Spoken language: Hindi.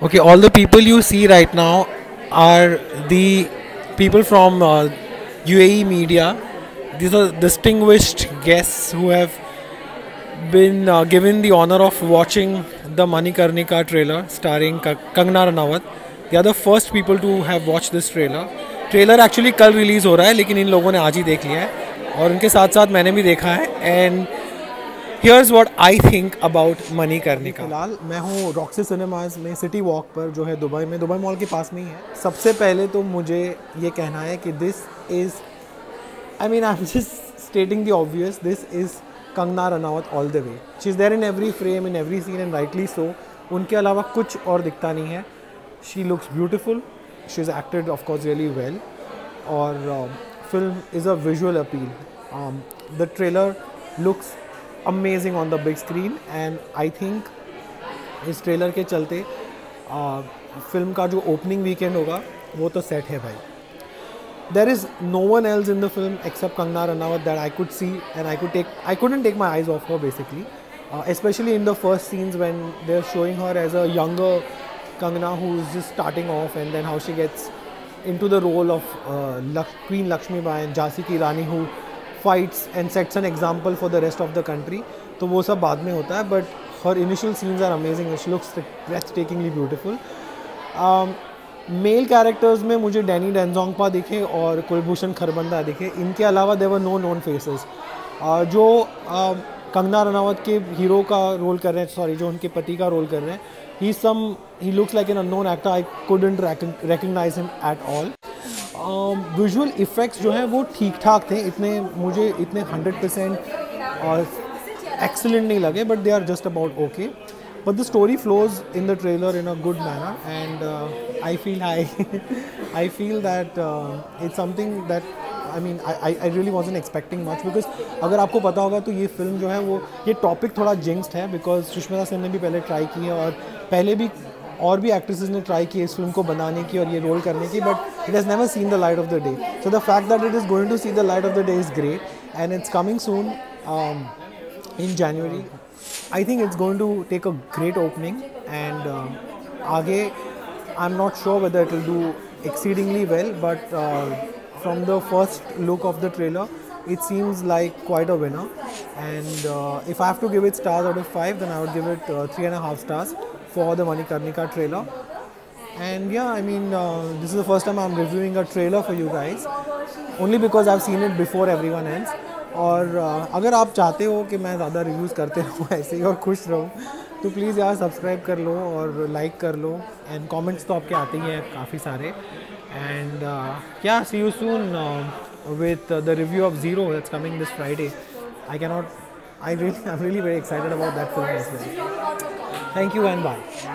Okay, all the people you see right now are the people from uh, UAE media. These are distinguished guests who have been uh, given the honor of watching the Manikarnika trailer starring Ka- Kangna Ranawat. They are the first people to have watched this trailer. Trailer actually कल रिलीज़ हो रहा है लेकिन इन लोगों ने आज ही देख लिया है और उनके साथ साथ मैंने भी देखा है and here's what I think about Manikarnika. फ़िलहाल मैं हूँ रॉक्सी सिनेमाज में सिटी वॉक पर, जो है दुबई में। दुबई मॉल के पास में ही है। सबसे पहले तो मुझे ये कहना है कि this is I mean I am just stating the obvious this is Kangana Ranaut all the way she is there in every frame in every scene and rightly so उनके अलावा कुछ और दिखता नहीं है। She looks beautiful she is acted of course really well और film is a visual appeal the trailer looks amazing on the big screen and I think इस ट्रेलर के चलते फ़िल्म का जो ओपनिंग वीकेंड होगा, वो तो सेट है भाई। There is no one else in the film except Kangana Ranaut that I could see and I could take I couldn't take my eyes off her basically specially in the first scenes when they are showing her as a younger Kangana who is just starting off and then how she gets in to the role of queen Lakshmi Bai and Jhansi की रानी who fights and sets an example for the rest of the country तो वो सब बाद में होता है but her initial scenes are amazing she looks breathtakingly beautiful. Beautiful male characters में मुझे डैनी डेंजोंगपा दिखे और कुलभूषण खरबंदा दिखे। इनके अलावा देवर नो नोन फेसेस जो कंगना रनावत के हीरो का रोल कर रहे हैं सॉरी जो उनके पति का रोल कर रहे हैं he some he looks like an unknown actor I couldn't recognise him at all visual effects जो हैं वो ठीक ठाक थे इतने मुझे इतने हंड्रेड परसेंट और एक्सलेंट नहीं लगे but they are just about okay story flows in the trailer in a good manner and uh, i feel i i feel that uh, it's something that I mean I I really wasn't expecting much because अगर आपको पता होगा तो ये फ़िल्म जो है वो ये टॉपिक थोड़ा जिंक्सड है बिकॉज़ सुष्मिता सेन ने भी पहले ट्राई की है और पहले भी और भी एक्ट्रेसेस ने ट्राई की इस फ़िल्म को बनाने की और ये रोल करने की but it has never seen the light of the day so the fact that it is going to see the light of the day is great and it's coming soon in January I think it's going to take a great opening and आगे I am not sure whether it will do exceedingly well but from the first look of the trailer it seems like quite a winner and if I have to give it stars out of five then I would give it three and half stars for the Manikarnika trailer and yeah I mean uh, this is the first time I'm reviewing a trailer for you guys only because I've seen it before everyone else और अगर आप चाहते हो कि मैं ज़्यादा रिव्यूज़ करते रहूँ ऐसे ही और खुश रहूँ तो प्लीज़ यार सब्सक्राइब कर लो और लाइक कर लो एंड कमेंट्स तो आपके आते ही हैं काफ़ी सारे एंड क्या see you soon with the review of Zero that's coming this Friday I can not I really, I'm really very excited about that film as well. Thank you and bye.